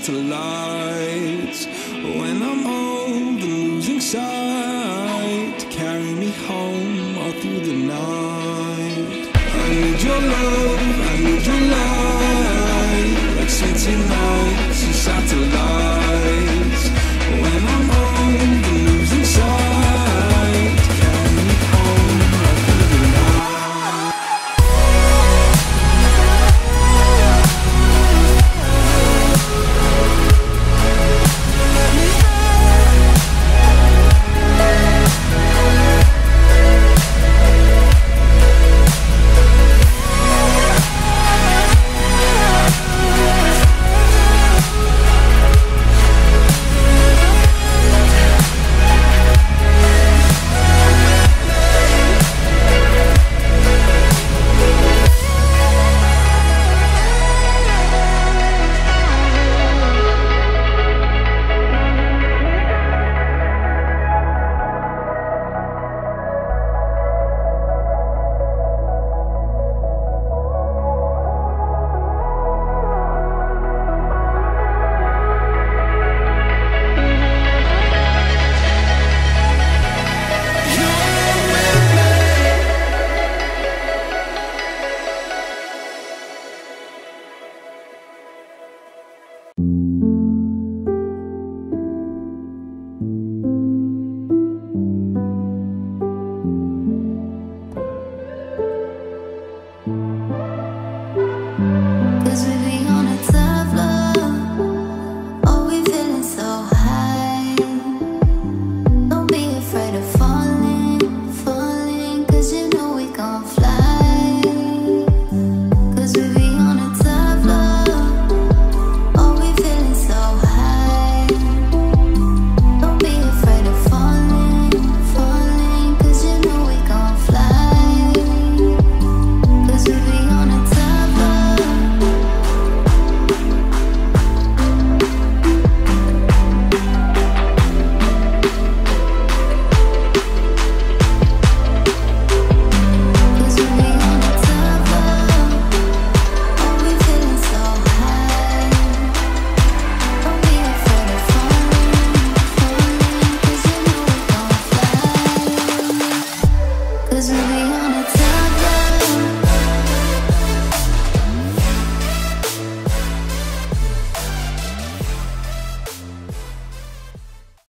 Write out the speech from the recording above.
back to lights. When I'm old and losing sight, carry me home all through the night. I need your love, I need your love.